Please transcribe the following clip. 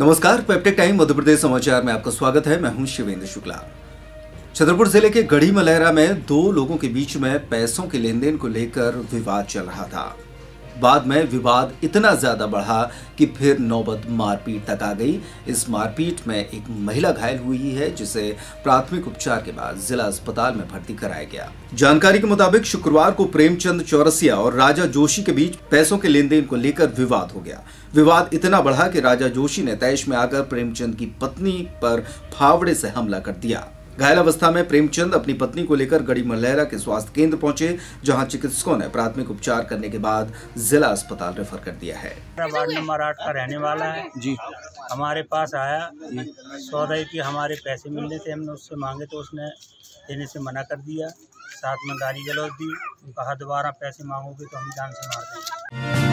नमस्कार पेप्टेक टाइम मध्य प्रदेश समाचार में आपका स्वागत है। मैं हूँ शिवेंद्र शुक्ला। छतरपुर ज़िले के गढ़ी मलहरा में दो लोगों के बीच में पैसों के लेन देन को लेकर विवाद चल रहा था। बाद में विवाद इतना ज़्यादा बढ़ा कि फिर नौबत मारपीट तक आ गई। इस मारपीट में एक महिला घायल हुई है, जिसे प्राथमिक उपचार के बाद जिला अस्पताल में भर्ती कराया गया। जानकारी के मुताबिक शुक्रवार को प्रेमचंद चौरसिया और राजा जोशी के बीच पैसों के लेन देन को लेकर विवाद हो गया। विवाद इतना बढ़ा कि राजा जोशी ने तैश में आकर प्रेमचंद की पत्नी पर फावड़े से हमला कर दिया। घायल अवस्था में प्रेमचंद अपनी पत्नी को लेकर गड़ी मलहरा के स्वास्थ्य केंद्र पहुँचे जहाँ चिकित्सकों ने प्राथमिक उपचार करने के बाद जिला अस्पताल रेफर कर दिया है। वार्ड नंबर आठ का रहने वाला है। जी। हमारे पास आया। सौदे की हमारे पैसे मिलने थे हमने उससे मांगे तो उसने देने से मना कर दिया। साथ में गाली गलौज दी। कहा दोबारा पैसे मांगोगे तो हम जान से मार देंगे।